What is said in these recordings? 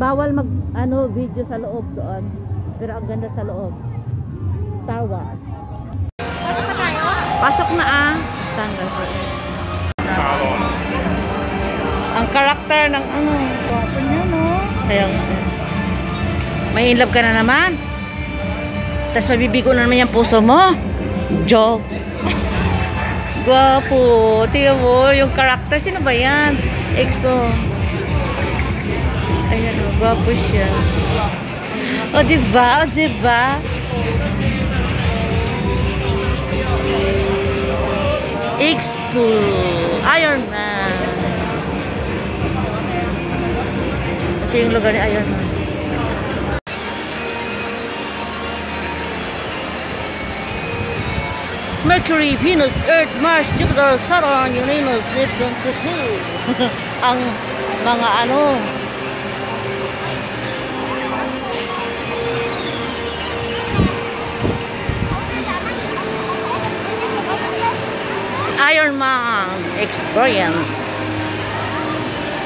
bawal mag ano video sa loob doon. Pero ang ganda sa loob. Star Wars. Pasok na tayo? Pasok na ah. Standard. Ang karakter ng ano. Gwapo niya no. Kaya nga. May in love ka na naman. Tapos mabibigo na naman yung puso mo. Joke. Gwapo. Tingnan mo, yung karakter. Sino ba yan? Expo. Ayan o, gwapo siya. O, diba? O, diba? Expo. Iron Man. Ito yung lugar ni Iron Man. Mercury, Venus, Earth, Mars, Jupiter, Saturn, Uranus, Neptune, Pluto. Ang mga ano. Iron Man Experience.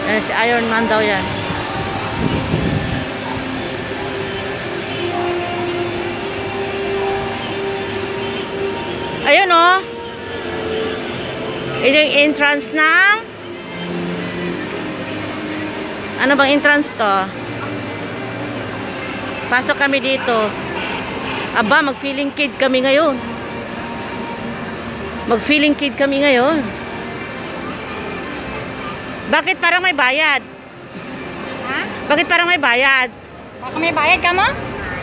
Eh, si Iron Man daw yan. Ayun oh. Ito yung entrance ng Ano bang entrance to? Pasok kami dito. Aba, mag-feeling kid kami ngayon. Mag-feeling kid kami ngayon. Bakit parang may bayad? Ha? Bakit parang may bayad? Baka may bayad ka mo?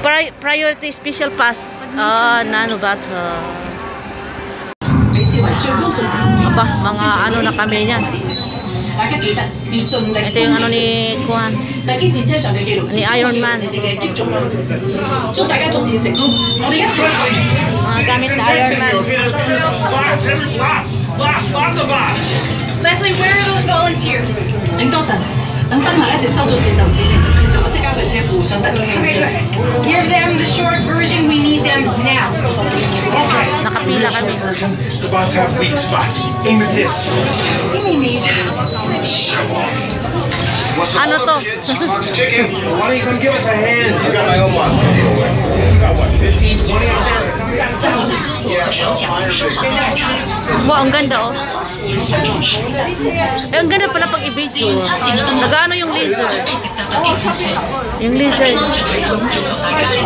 Pri priority special pass. Ah, oh, nano battle. Aba, mga ano na kami niyan. Ito yung ano ni Kuan. Ni Iron Man. Magamit na Iron Man. Bots, every bots, bots, lots of bots. Leslie, where are those volunteers? In Nagdotan. 等灯下一接收到战斗指令，就即刻去车库上特别程式。 Give them the short version. We need them now. Nakapila kami. The bots have weak spots. Aim at this. Give me these. Show off. What's the Ano hold to? up, kids? Clock's ticking. Why don't you come give us a hand? I got my own monster to deal with. You got what, 15, 20 out there? We got tons. Wow, ang ganda oh. Eh, ang ganda pala pag i-video. Nagano yung laser? Yung laser.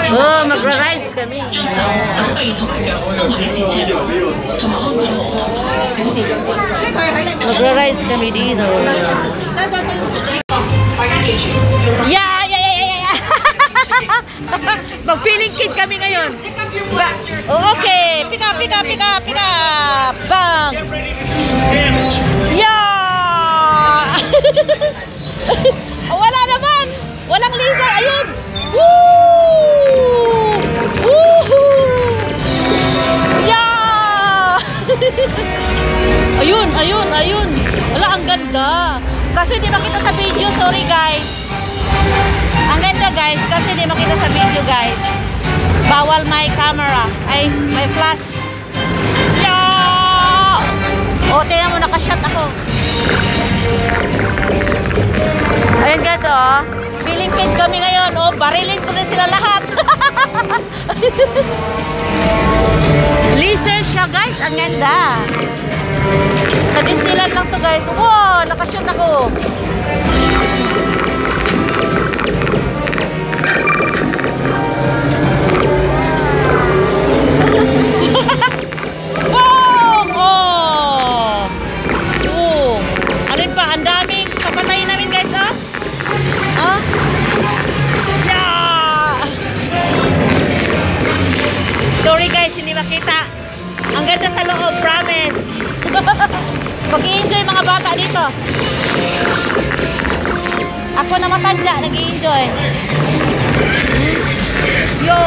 Oh, magra-rides kami. Magra-rides kami dito. Yeah, yeah, yeah, yeah, yeah. Mag-feeling kid kami ngayon. Pick up, pick up, pick up. Bang. Yeah! Oh, Wala naman. Walang laser. Ayun. Woo! Woohoo! Yeah! ayun, ayun, ayun. Wala, ang ganda. Kaso hindi makita sa video. Sorry, guys. Ang ganda, guys. Kasi hindi makita sa video, guys. Bawal my camera. Ay, my flash. O, tingnan mo, nakashot ako. Ayan guys, oh. Feeling kid kami ngayon. Oh, barilin ko na sila lahat. Laser siya, guys. Ang ganda. Sa Disneyland lang to, guys. Wow, nakashoot ako. Mag-i-enjoy mga bata dito. Ako na matanda, nag-i-enjoy. Yo!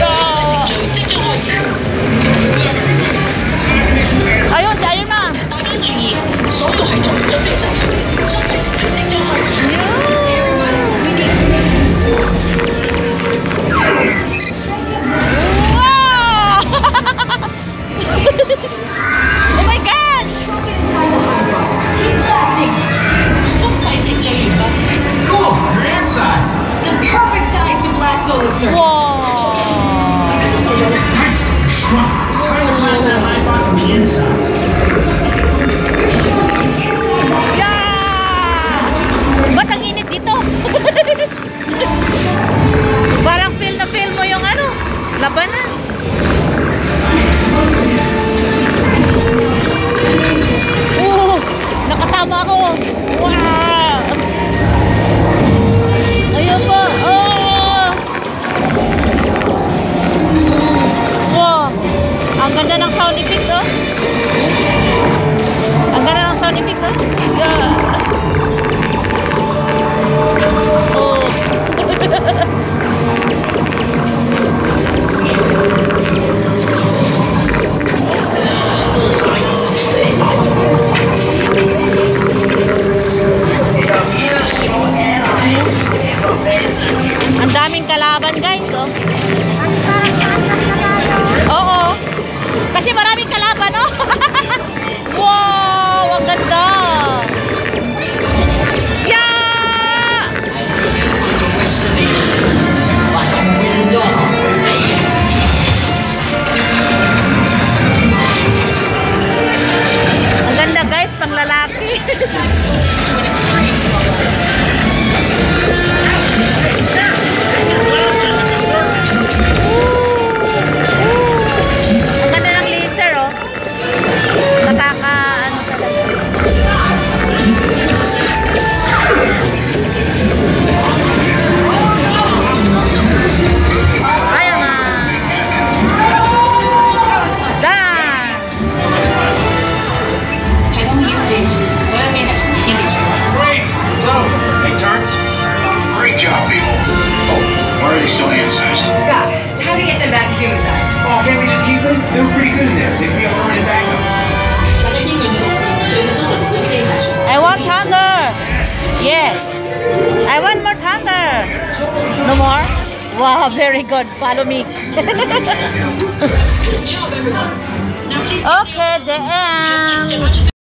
Yo! 即将开车， Ayun, si Iron Man. 大家注意，所有系统准备就绪，缩细 Go. Pretty good in this. They can be a permanent backup. I want thunder. Yes. I want more thunder. No more? Wow, very good. Follow me. good job, everyone. okay, the end.